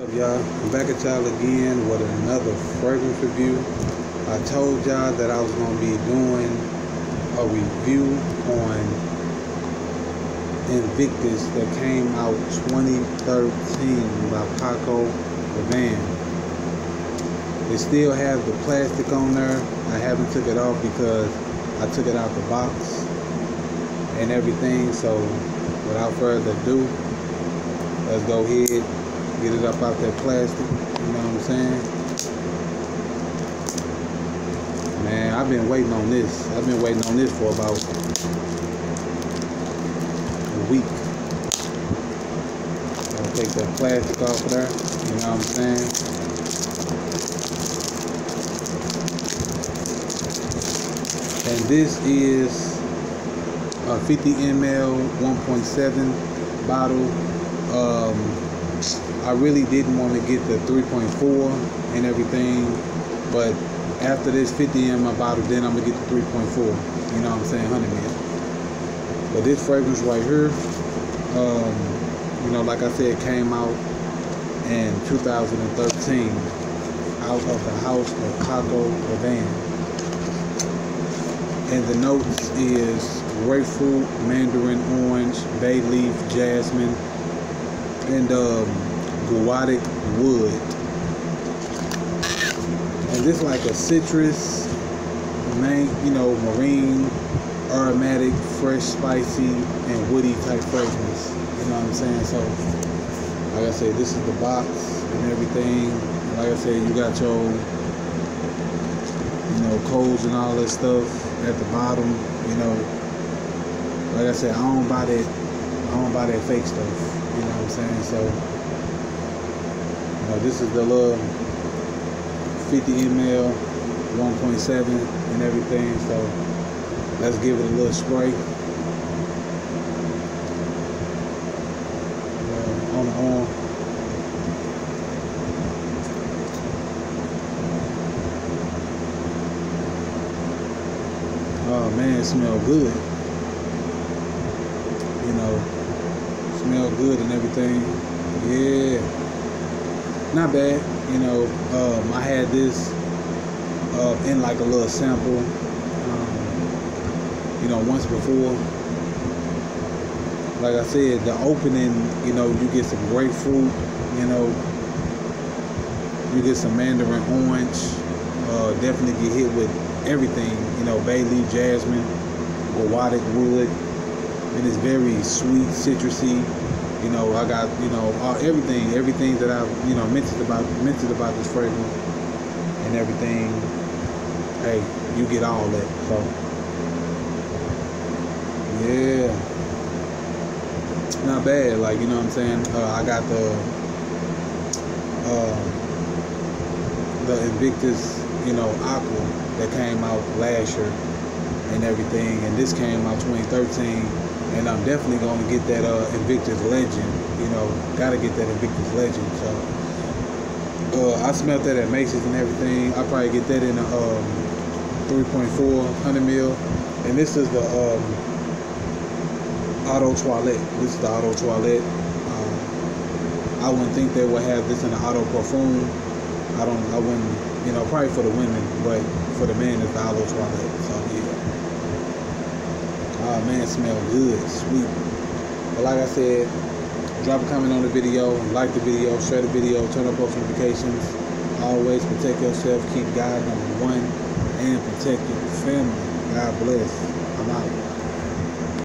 Up, y'all? I'm back at y'all again with another fragrance review. I told y'all that I was going to be doing a review on Invictus that came out 2013 by Paco Rabanne. They still have the plastic on there. I haven't took it off because I took it out the box and everything. So without further ado, let's go ahead get it up out that plastic. You know what I'm saying? Man, I've been waiting on this. I've been waiting on this for about a week. I'll take that plastic off of there. You know what I'm saying? And this is a 50 ml 1.7 bottle. Um, I really didn't want to get the 3.4 and everything, but after this 50 in my bottle, then I'm gonna get the 3.4. You know what I'm saying, 100 ml. But this fragrance right here, um, you know, like I said, came out in 2013 out of the house of Paco Rabanne. And the notes is grapefruit, mandarin orange, bay leaf, jasmine, and um, guaiac wood. And this like a citrus, you know, marine, aromatic, fresh, spicy, and woody type fragrance. You know what I'm saying? So, like I said, this is the box and everything. Like I said, you got your, you know, codes and all that stuff at the bottom. You know, like I said, I don't buy that. I don't buy that fake stuff. You know what I'm saying? So this is the little 50 ml 1.7 and everything so let's give it a little spray on the arm oh man it smell good you know smell good and everything yeah not bad. You know, um, I had this uh, in like a little sample, um, you know, once before. Like I said, the opening, you know, you get some grapefruit, you know, you get some mandarin orange. Uh, definitely get hit with everything, you know, bay leaf, jasmine, guaiac wood, and it's very sweet, citrusy. You know, I got you know all, everything, everything that I've you know mentioned about mentioned about this fragrance and everything. Hey, you get all that. So yeah, not bad. Like you know what I'm saying. Uh, I got the uh, the Invictus, you know, Aqua that came out last year and everything, and this came out 2013 and I'm definitely going to get that uh, Invictus Legend. You know, got to get that Invictus Legend. So uh, I smelled that at Macy's and everything. I probably get that in a um, 3.4 100 mil, and this is the um, de Toilette. This is the Eau de Toilette. Um, I wouldn't think they would have this in the Eau de Parfum. I don't. I wouldn't. You know, probably for the women, but for the men, it's the de Toilette. So. Oh man, smell good, sweet. But like I said, drop a comment on the video, like the video, share the video, turn on post notifications. Always protect yourself, keep God number one, and protect your family. God bless. I'm out.